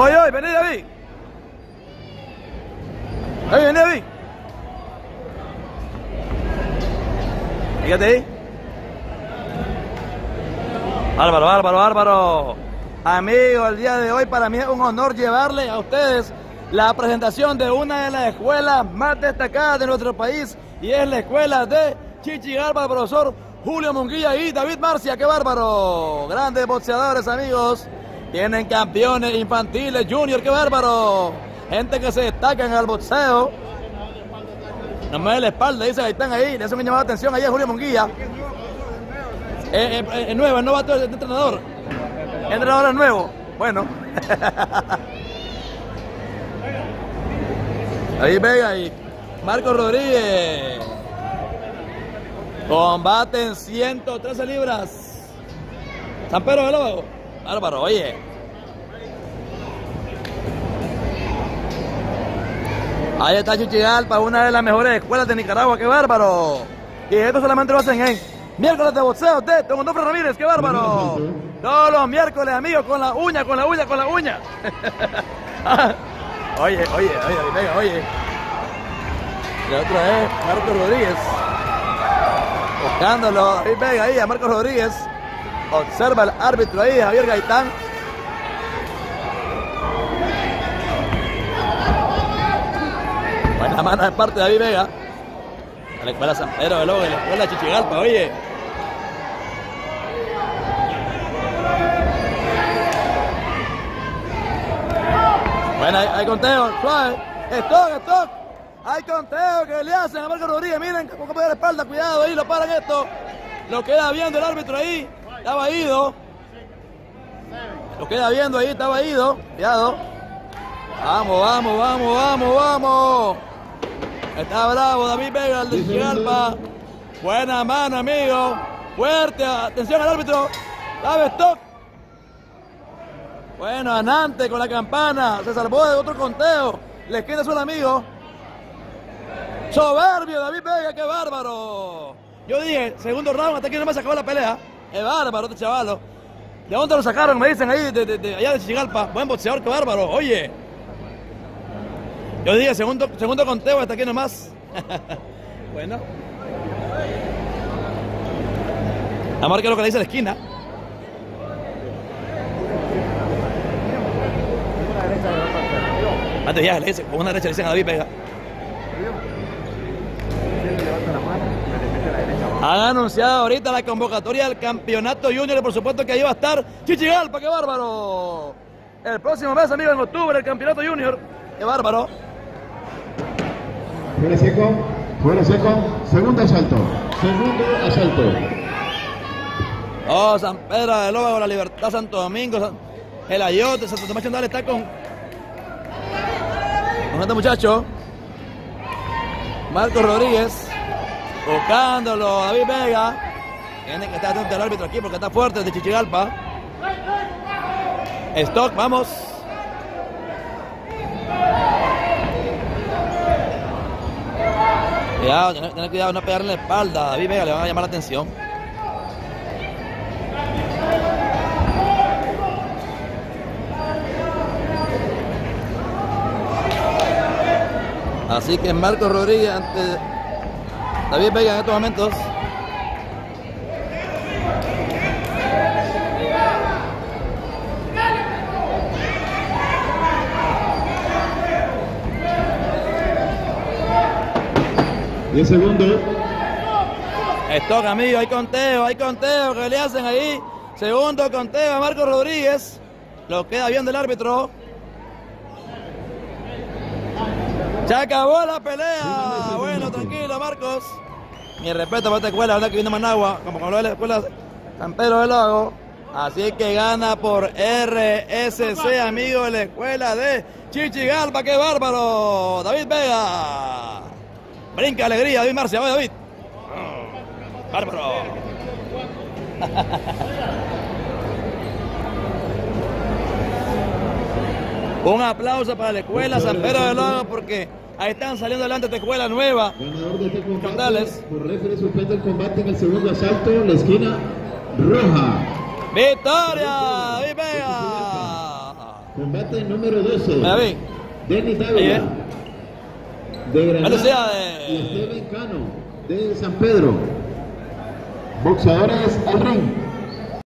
Oye, oye, vení David. Oye, vení David. Fíjate ahí. Bárbaro, bárbaro, bárbaro. Amigo, el día de hoy para mí es un honor llevarle a ustedes la presentación de una de las escuelas más destacadas de nuestro país y es la escuela de Chichigalpa, el profesor Julio Munguía y David Marcia. ¡Qué bárbaro! Grandes boxeadores, amigos. Tienen campeones infantiles, junior, qué bárbaro. Gente que se destaca en el boxeo. No me dé la espalda, dice ahí están ahí. Eso me llamó la atención ahí es Julio Munguía. Es, es, es nuevo, es novato de entrenador. Entrenador es nuevo. Bueno. ahí Vega y Marco Rodríguez. Combaten 113 libras. San Pedro de. Bárbaro, oye. Ahí está Chichigalpa, una de las mejores escuelas de Nicaragua. ¡Qué bárbaro! Y esto solamente lo hacen en miércoles de boxeo de Don Onofre Ramírez. ¡Qué bárbaro! Todos los miércoles, amigos, con la uña, con la uña, con la uña. oye, oye, oye, venga, oye. El otro es Marco Rodríguez. Buscándolo, David Vega ahí a Marco Rodríguez. Observa el árbitro ahí, Javier Gaitán. Buena mano de parte de David Vega. A la escuela San Pedro de Lobo, a la escuela Chichigalpa, oye. Bueno, hay, conteo, suave. Stock, stock. Hay conteo que le hacen a Marco Rodríguez. Miren, cómo puede la espalda, cuidado ahí, lo paran esto. Lo queda viendo el árbitro ahí. Estaba ido. Lo queda viendo ahí, estaba ido. Cuidado. Vamos, vamos, vamos, vamos, vamos. Está bravo David Vega, el de Chigalpa. Buena mano, amigo. Fuerte, atención al árbitro. Dame stop. Bueno, Anante con la campana. Se salvó de otro conteo. Le queda su amigo. Soberbio, David Vega, qué bárbaro. Yo dije, segundo round, hasta aquí no me sacó la pelea. Es bárbaro este chavalo. ¿De dónde lo sacaron? Me dicen ahí, de, de, de allá de Chigalpa. Buen boxeador, qué bárbaro. Oye. Yo dije, segundo, segundo conteo, hasta aquí nomás. bueno. La marca lo que le dice la esquina. Antes ya le dice, con una derecha le dicen a David Vega. Han anunciado ahorita la convocatoria del campeonato junior y por supuesto que ahí va a estar Chichigalpa, qué bárbaro. El próximo mes, amigo, en octubre, el campeonato junior. Qué bárbaro. Fuera seco, fuera seco, segundo asalto, segundo asalto. Oh, San Pedro de Lobo, la Libertad, Santo Domingo, San... el Ayote, Santo Tomás Chandal está con. con este muchacho. Marco Rodríguez. Buscándolo, David Vega. Tiene que estar atento al árbitro aquí porque está fuerte de Chichigalpa. Stock, vamos. Cuidado, tener, cuidado, no pegarle la espalda. David Vega le van a llamar la atención. Así que Marco Rodríguez ante David Vega en estos momentos. Diez segundos. Stock, amigo, hay conteo, hay conteo que le hacen ahí. Segundo conteo a Marco Rodríguez. Lo queda bien del árbitro. Se acabó la pelea. Bueno, tranquilo, Marcos. Mi respeto para esta escuela, la verdad que viene Managua, como habló de la escuela San Pedro del Lago. Así que gana por RSC, amigo de la escuela de Chichigalpa. ¡Qué bárbaro! David Vega. Brinca alegría, David Marcia. Voy, David. Bárbaro. Un aplauso para la escuela San Pedro del Lago porque ahí están saliendo adelante escuela nueva. Ganador de este combate. Candales. Por referee suspende el combate en el segundo asalto, la esquina roja. ¡Victoria! ¡David Vega! Combate número 12. David. Denis Dávila. es. De Granada. Y Steven Cano. De San Pedro. Boxeadores al ring.